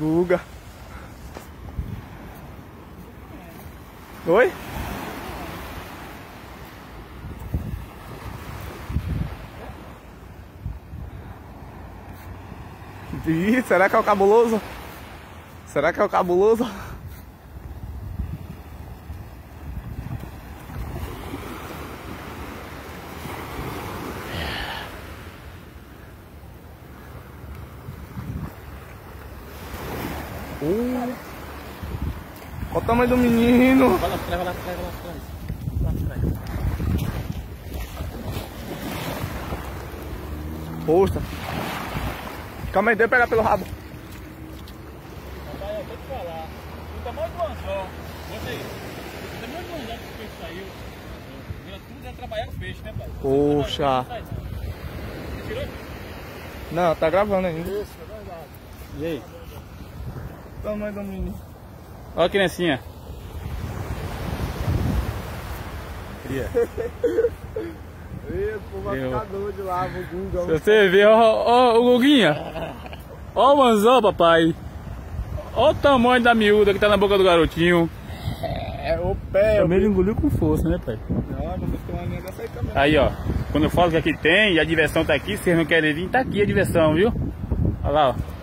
Guga. Oi? Ih, será que é o cabuloso? Será que é o cabuloso? Uh, olha o tamanho do menino. Vai lá, leva lá, leva lá, lá, lá atrás. Poxa. Calma aí, deixa eu pegar pelo rabo. Rapaz, eu vou te falar. O tamanho do anzol, bota aí. O tamanho do anzol que o peixe saiu. Vira tudo é trabalhar com peixe, né, pai? Poxa. Você tirou? Não, tá gravando ainda. Isso, é verdade. E aí? Tamanho do menino. Olha a criancinha. Cria. Ih, vai ficar doido lá, o Guga. Se você ver, ó, ó, o Guguinha. Ó o anzol, papai. Ó o tamanho da miúda que tá na boca do garotinho. É o pé, o Também ele engoliu com força, né, pai? Não, vamos ter uma linha dessa aí também. Aí, ó. Quando eu falo que aqui tem e a diversão tá aqui, vocês não querem vir, tá aqui a diversão, viu? Olha lá, ó.